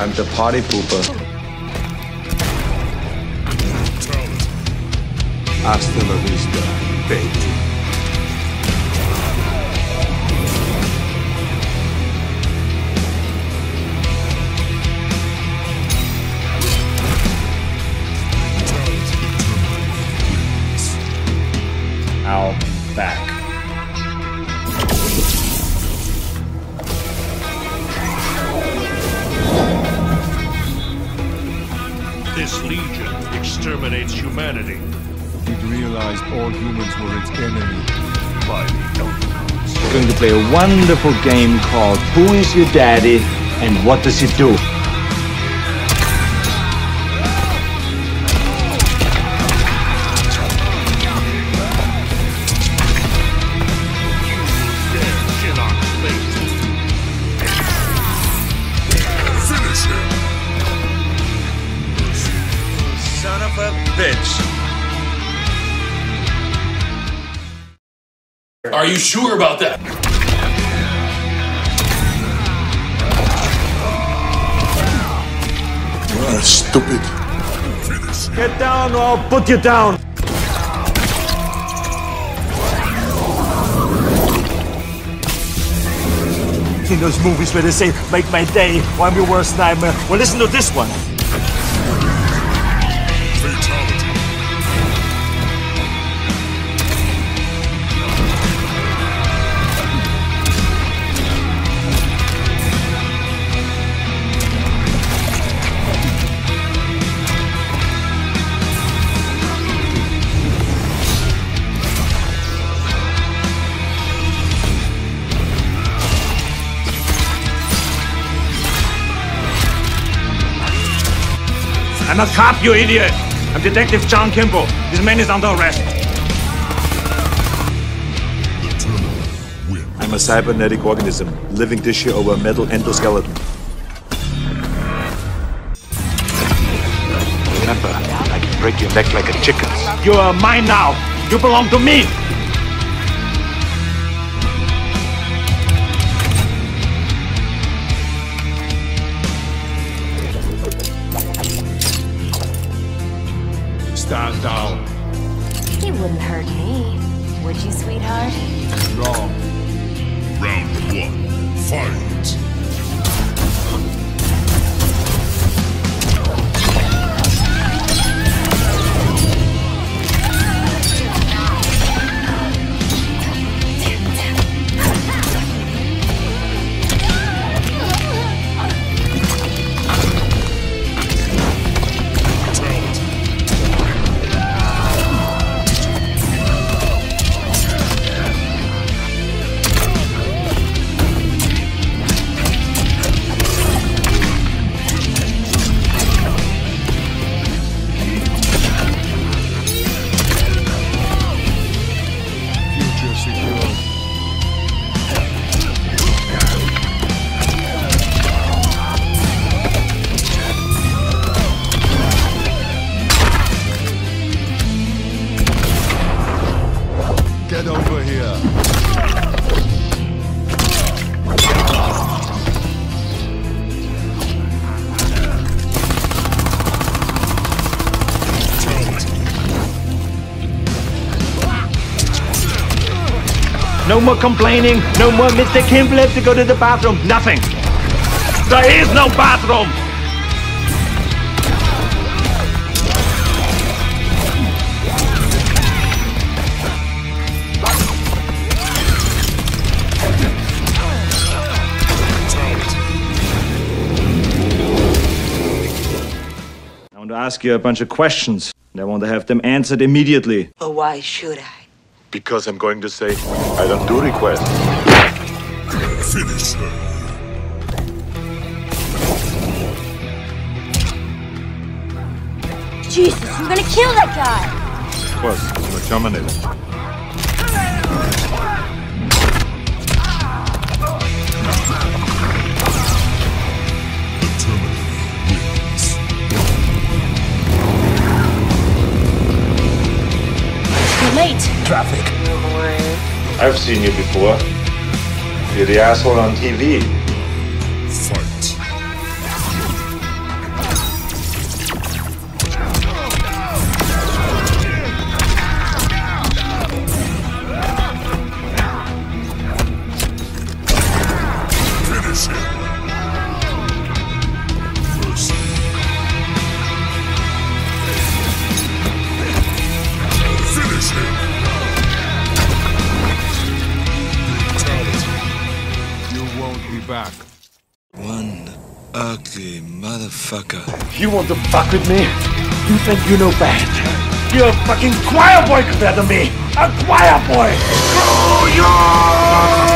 I'm the party pooper. Hasta la vista, baby. Legion exterminates humanity. It realized all humans were its enemy. By the Elder We're going to play a wonderful game called Who is Your Daddy and What Does He Do? Are you sure about that? You are stupid. Get down or I'll put you down! In those movies where they say, make my day, or I'm your worst nightmare. Well, listen to this one. I'm a cop, you idiot! I'm Detective John Kimble. This man is under arrest. The Terminator wins. I'm a cybernetic organism, living tissue over a metal endoskeleton. Remember, I can break your neck like a chicken. You are mine now. You belong to me. Stand down. You wouldn't hurt me, would you, sweetheart? Wrong. Round one. Fight. Get over here. No more complaining. No more Mr. Kimble have to go to the bathroom. Nothing. There is no bathroom. Ask you a bunch of questions. And I want to have them answered immediately. But why should I? Because I'm going to say, I don't do requests. Finish her. Jesus, I'm gonna kill that guy! Of course, I'm gonna a Terminator. I've seen you before. You're the asshole on TV. Motherfucker. You want to fuck with me? You think you know bad? You're a fucking choir boy compared to me! A choir boy! Screw you!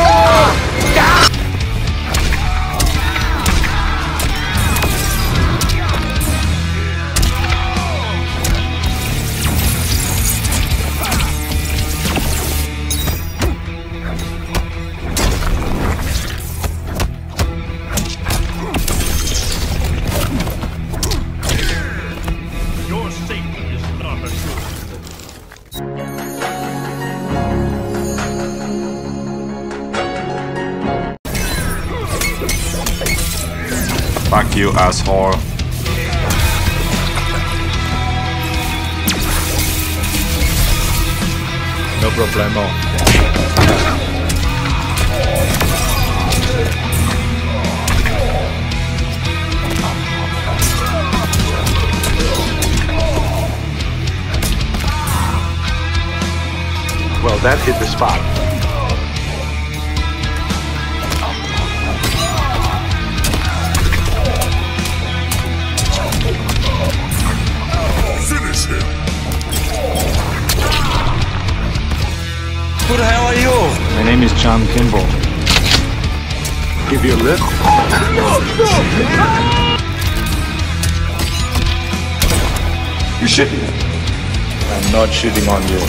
You, asshole. No problemo. Well, that hit the spot. Name is John Kimble. Give you a lift? no You shitting me? I'm not shitting on you.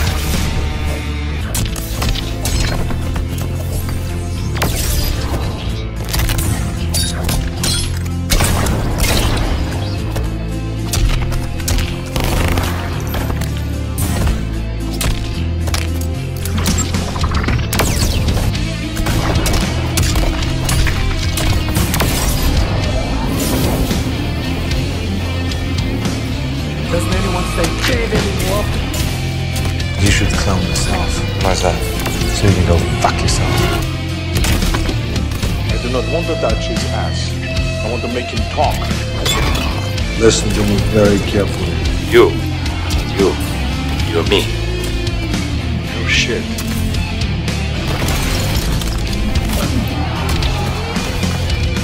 Should clone yourself. Why's that? So you can go fuck yourself. I do not want to touch his ass. I want to make him talk. Listen to me very carefully. You. You. You're me. No shit.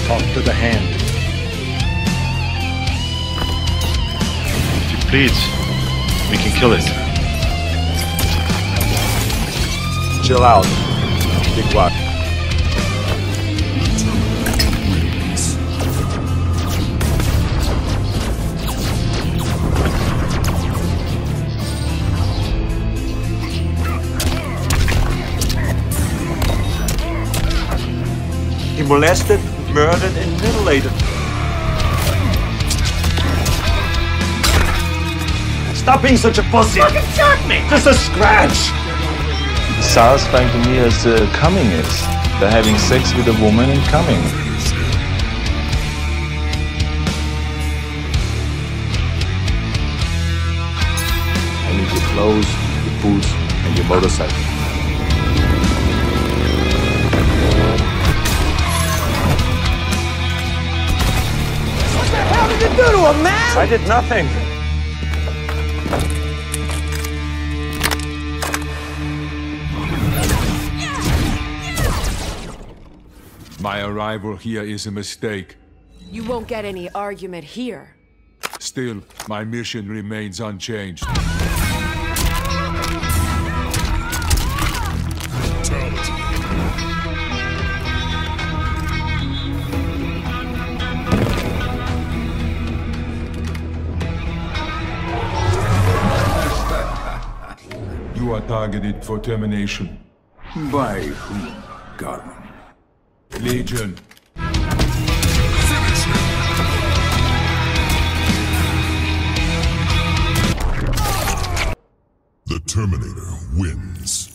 Talk to the hand. If you please, we can kill it. Chill out. Big rock. He molested, murdered, and mutilated. Stop being such a pussy! Fucking shot me! Just a scratch! Satisfying to me as uh, coming is. They're having sex with a woman and coming. I need your clothes, your boots, and your motorcycle. What the hell did you do to him, man? I did nothing. My arrival here is a mistake. You won't get any argument here. Still, my mission remains unchanged. You are targeted for termination. By whom, Garmin? Legion. The Terminator wins.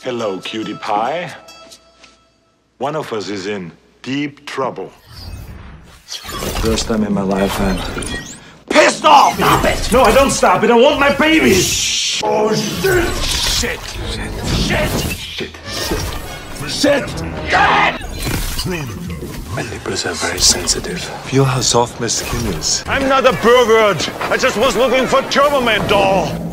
Hello, cutie pie. One of us is in deep trouble. First time in my life I'm Pissed off! Stop it! No, I don't stop it. I want my babies! Oh, shit! Shit! Shit! Shit! Shit! Shit! My nipples are very sensitive. Feel how soft my skin is. I'm not a pervert. I just was looking for Turbo Man doll.